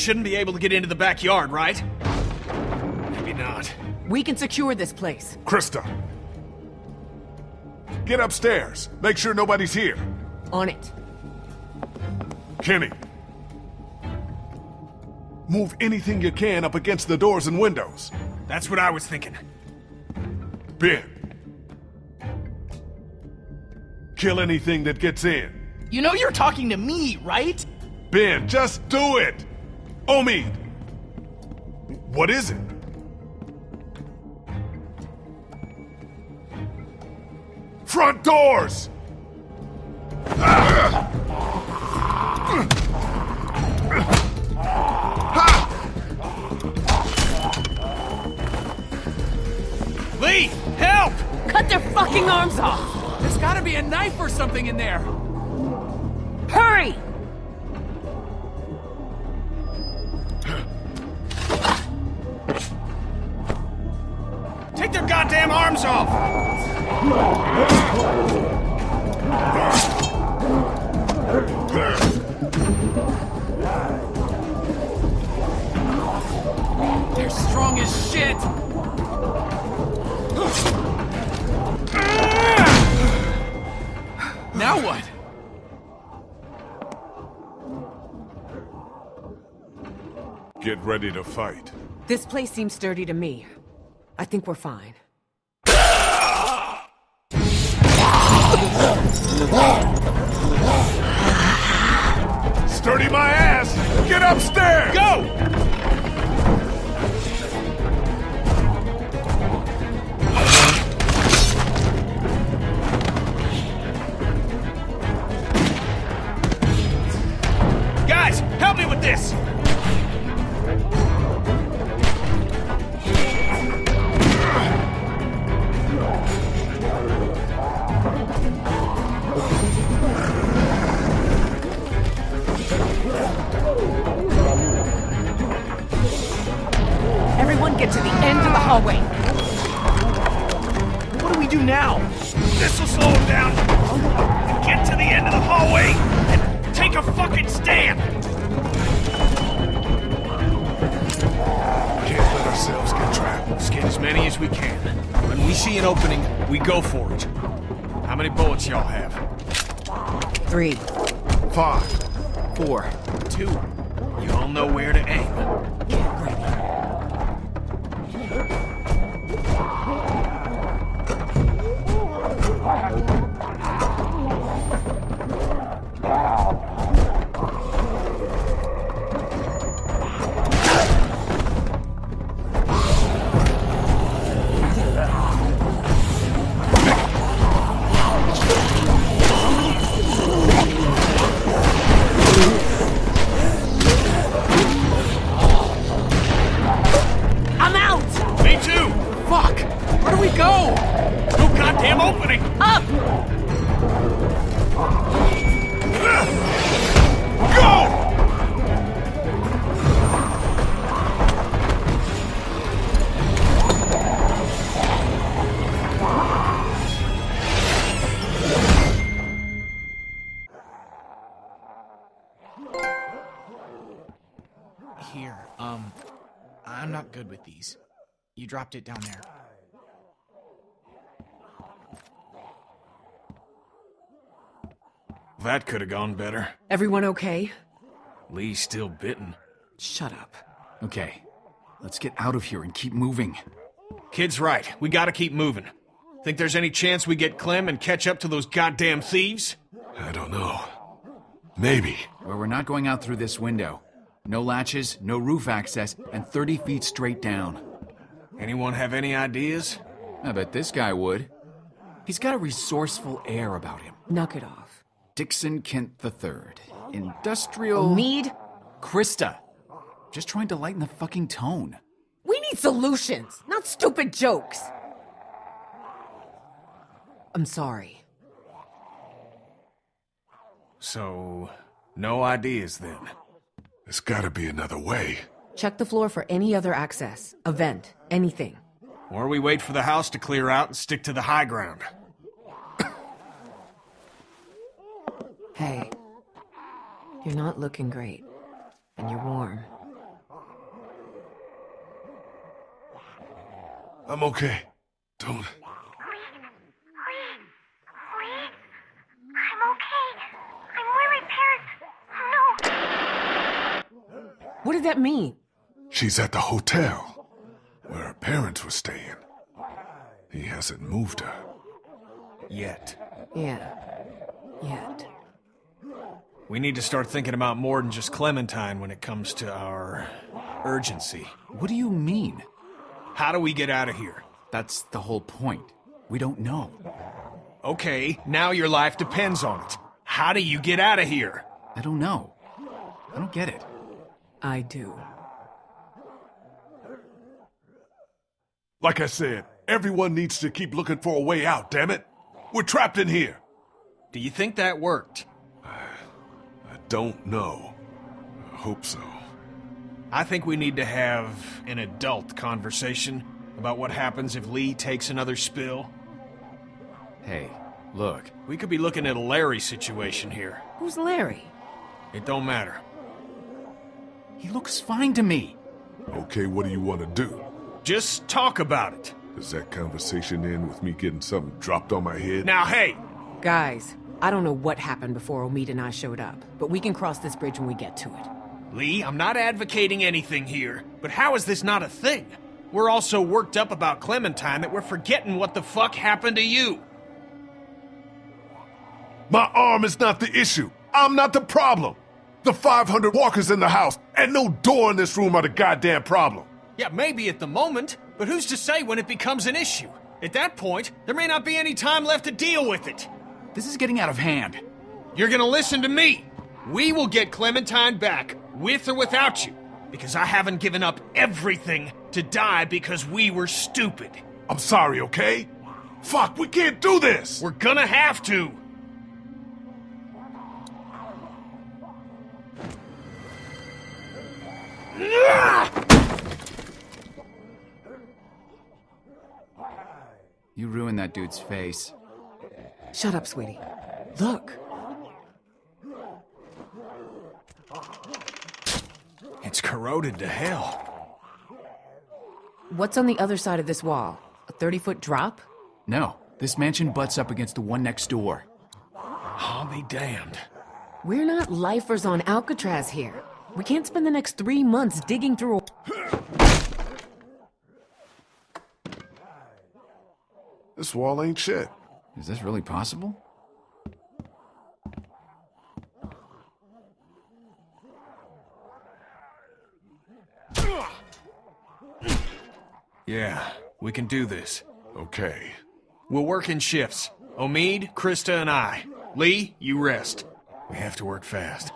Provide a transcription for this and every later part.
shouldn't be able to get into the backyard, right? Maybe not. We can secure this place. Christa. Get upstairs. Make sure nobody's here. On it. Kenny. Move anything you can up against the doors and windows. That's what I was thinking. Ben. Kill anything that gets in. You know you're talking to me, right? Ben, just do it! Omid! What is it? Front doors! Lee, help! Cut their fucking arms off! There's gotta be a knife or something in there. Hurry! Take their goddamn arms off! They're strong as shit. now what? Get ready to fight. This place seems sturdy to me. I think we're fine. Sturdy my ass! Get upstairs! Go! Everyone get to the end of the hallway. What do we do now? This'll slow him down. And get to the end of the hallway and take a fucking stand! Can't let ourselves get trapped. Let's get as many as we can. When we see an opening, we go for it. How many bullets y'all have? Three. Five. Four. Two. You all know where to aim. You dropped it down there. That could have gone better. Everyone okay? Lee's still bitten. Shut up. Okay, let's get out of here and keep moving. Kid's right. We gotta keep moving. Think there's any chance we get Clem and catch up to those goddamn thieves? I don't know. Maybe. Where we're not going out through this window. No latches, no roof access, and 30 feet straight down. Anyone have any ideas? I bet this guy would. He's got a resourceful air about him. Knock it off. Dixon Kent III. Industrial. Need? Christa. Just trying to lighten the fucking tone. We need solutions, not stupid jokes. I'm sorry. So, no ideas then. There's gotta be another way. Check the floor for any other access, a vent, anything. Or we wait for the house to clear out and stick to the high ground. hey, you're not looking great, and you're warm. I'm okay. Don't. What did that mean? She's at the hotel where her parents were staying. He hasn't moved her. Yet. Yeah. Yet. We need to start thinking about more than just Clementine when it comes to our urgency. What do you mean? How do we get out of here? That's the whole point. We don't know. Okay, now your life depends on it. How do you get out of here? I don't know. I don't get it. I do. Like I said, everyone needs to keep looking for a way out, damn it. We're trapped in here. Do you think that worked? I don't know. I hope so. I think we need to have an adult conversation about what happens if Lee takes another spill. Hey, look. We could be looking at a Larry situation here. Who's Larry? It don't matter. He looks fine to me. Okay, what do you want to do? Just talk about it. Does that conversation end with me getting something dropped on my head? Now, hey, Guys, I don't know what happened before Omid and I showed up, but we can cross this bridge when we get to it. Lee, I'm not advocating anything here, but how is this not a thing? We're all so worked up about Clementine that we're forgetting what the fuck happened to you. My arm is not the issue. I'm not the problem. The 500 walkers in the house and no door in this room are the goddamn problem. Yeah, maybe at the moment, but who's to say when it becomes an issue? At that point, there may not be any time left to deal with it. This is getting out of hand. You're gonna listen to me. We will get Clementine back, with or without you, because I haven't given up everything to die because we were stupid. I'm sorry, okay? Fuck, we can't do this! We're gonna have to. You ruined that dude's face. Shut up, sweetie. Look. It's corroded to hell. What's on the other side of this wall? A 30 foot drop? No, this mansion butts up against the one next door. I'll be damned. We're not lifers on Alcatraz here. We can't spend the next three months digging through a. This wall ain't shit. Is this really possible? Yeah, we can do this. Okay. We'll work in shifts. Omid, Christa, and I. Lee, you rest. We have to work fast.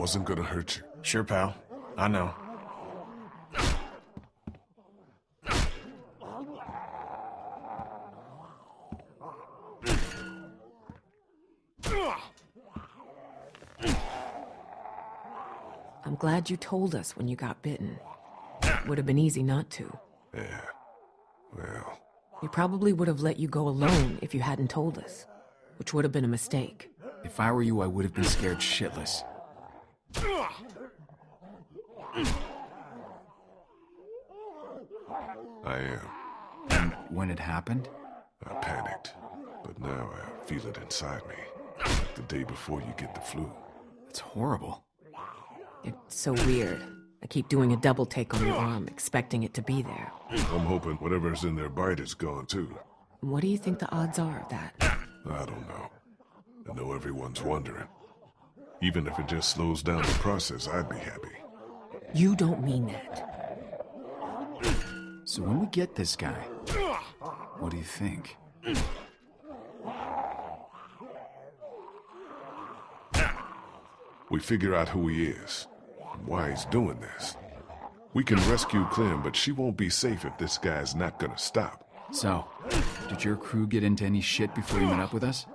Wasn't gonna hurt you. Sure, pal. I know. I'm glad you told us when you got bitten. Would have been easy not to. Yeah. Well, We probably would have let you go alone if you hadn't told us, which would have been a mistake. If I were you, I would have been scared shitless. I am. And when it happened, I panicked. But now I feel it inside me. Like the day before you get the flu. it's horrible. It's so weird. I keep doing a double take on your arm, expecting it to be there. I'm hoping whatever's in their bite is gone too. What do you think the odds are of that? I don't know. I know everyone's wondering. Even if it just slows down the process, I'd be happy. You don't mean that. So when we get this guy, what do you think? We figure out who he is, and why he's doing this. We can rescue Clem, but she won't be safe if this guy's not gonna stop. So, did your crew get into any shit before you met up with us?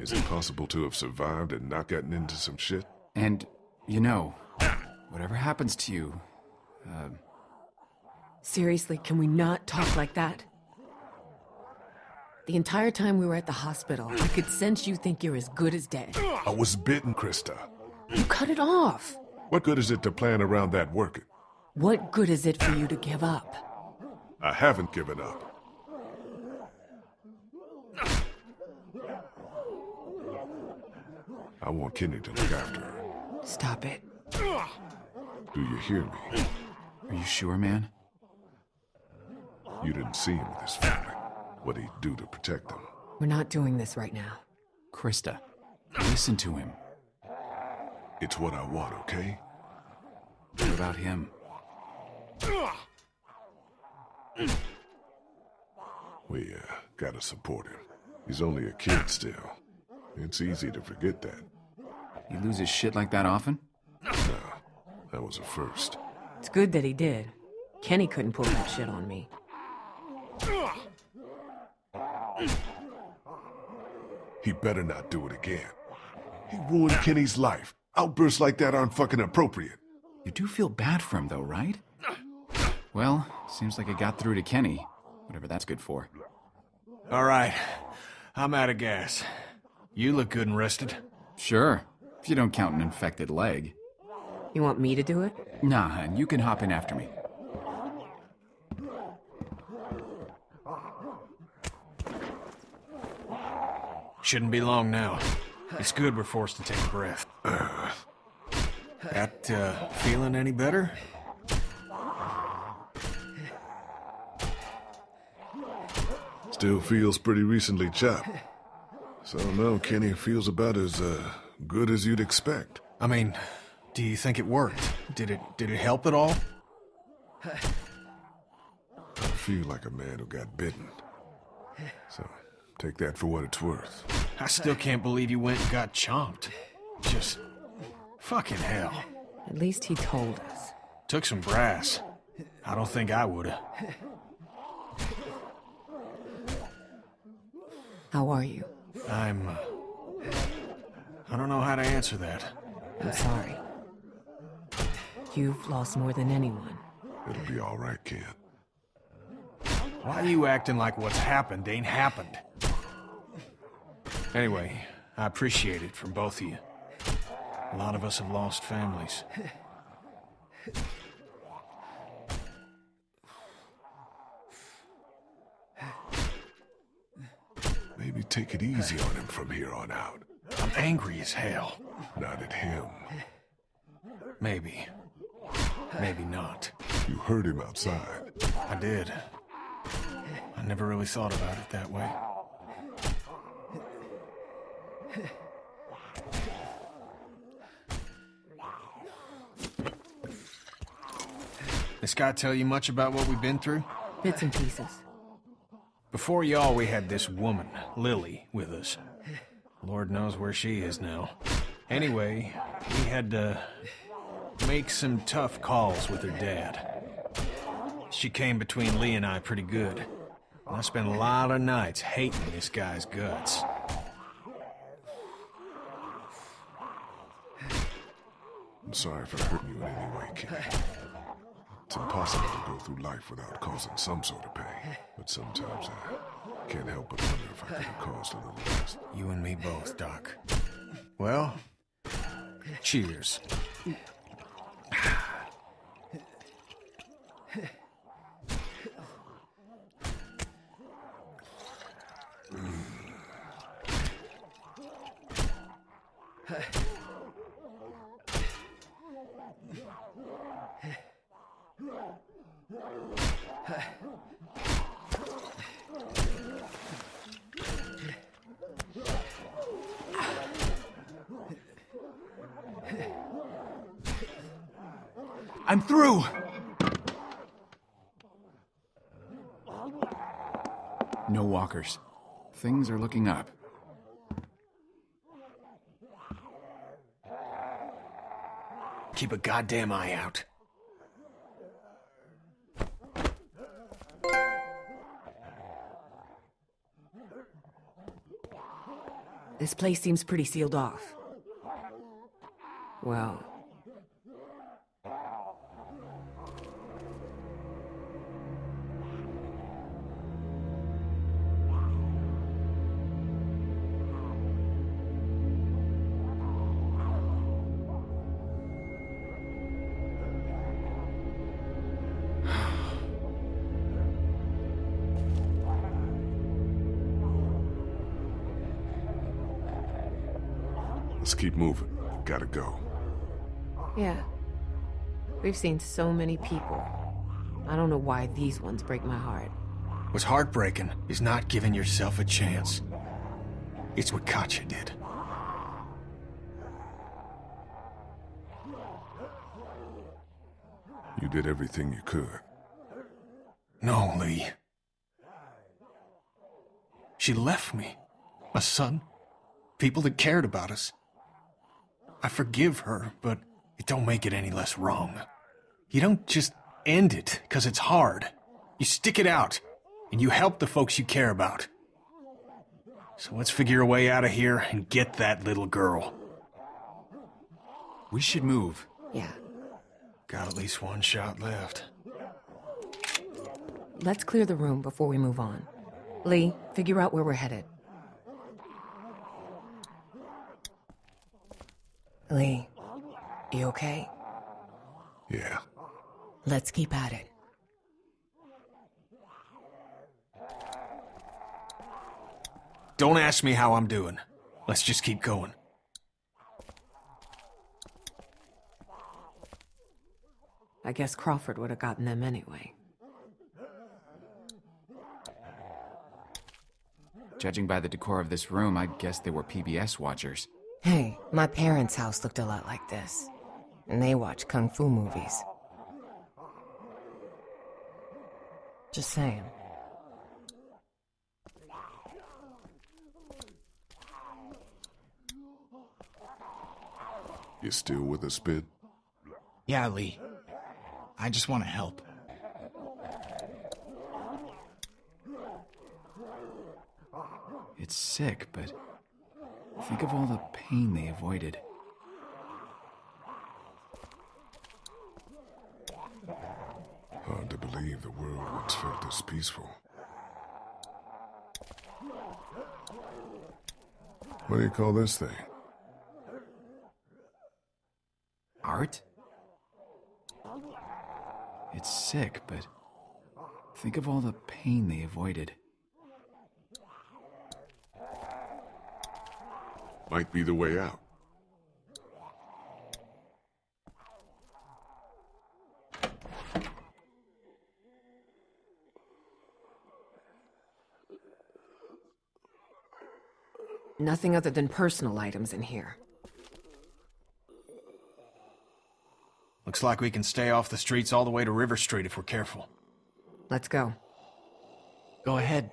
Is it possible to have survived and not gotten into some shit? And, you know, whatever happens to you, um. Seriously, can we not talk like that? The entire time we were at the hospital, I could sense you think you're as good as dead. I was bitten, Christa. You cut it off. What good is it to plan around that working? What good is it for you to give up? I haven't given up. I want Kenny to look after her. Stop it. Do you hear me? Are you sure, man? You didn't see him with his family. What'd he'd do to protect them. We're not doing this right now. Christa, listen to him. It's what I want, okay? What about him? We, uh, gotta support him. He's only a kid still. It's easy to forget that. He loses shit like that often? No, that was a first. It's good that he did. Kenny couldn't pull that shit on me. He better not do it again. He ruined Kenny's life. Outbursts like that aren't fucking appropriate. You do feel bad for him, though, right? Well, seems like it got through to Kenny. Whatever that's good for. All right. I'm out of gas. You look good and rested. Sure, if you don't count an infected leg. You want me to do it? Nah, hun, you can hop in after me. Shouldn't be long now. It's good we're forced to take a breath. That, uh, feeling any better? Still feels pretty recently chopped. So no, Kenny feels about as uh, good as you'd expect. I mean, do you think it worked? Did it did it help at all? I feel like a man who got bitten. So take that for what it's worth. I still can't believe you went and got chomped. Just fucking hell. At least he told us. Took some brass. I don't think I woulda. How are you? I'm uh, I don't know how to answer that. I'm sorry. You've lost more than anyone. It'll be all right, Ken. Why are you acting like what's happened ain't happened? Anyway, I appreciate it from both of you. A lot of us have lost families. Maybe take it easy on him from here on out. I'm angry as hell. Not at him. Maybe. Maybe not. You heard him outside. I did. I never really thought about it that way. This guy tell you much about what we've been through? Bits and pieces. Before y'all, we had this woman, Lilly, with us. Lord knows where she is now. Anyway, we had to make some tough calls with her dad. She came between Lee and I pretty good. I spent a lot of nights hating this guy's guts. I'm sorry for hurting you in any way, Ken. It's impossible to go through life without causing some sort of pain. But sometimes I can't help but wonder if I could have caused a little less. You and me both, Doc. Well, cheers. I'm through! No walkers. Things are looking up. Keep a goddamn eye out. This place seems pretty sealed off. Well, Let's keep moving. Gotta go. Yeah. We've seen so many people. I don't know why these ones break my heart. What's heartbreaking is not giving yourself a chance. It's what Katjaa did. You did everything you could. No, Lee. She left me. My son. People that cared about us. I forgive her, but it don't make it any less wrong. You don't just end it because it's hard. You stick it out, and you help the folks you care about. So let's figure a way out of here and get that little girl. We should move. Yeah. Got at least one shot left. Let's clear the room before we move on. Lee, figure out where we're headed. Lee, you okay? Yeah. Let's keep at it. Don't ask me how I'm doing. Let's just keep going. I guess Crawford would have gotten them anyway. Judging by the decor of this room, I guess they were PBS watchers. Hey, my parents' house looked a lot like this. And they watch kung fu movies. Just saying. You still with us, Spid? Yeah, Lee. I just want to help. It's sick, but think of all the pain they avoided. Hard to believe the world once felt this peaceful. What do you call this thing? Art? It's sick, but think of all the pain they avoided. Might be the way out. Nothing other than personal items in here. Looks like we can stay off the streets all the way to River Street if we're careful. Let's go. Go ahead.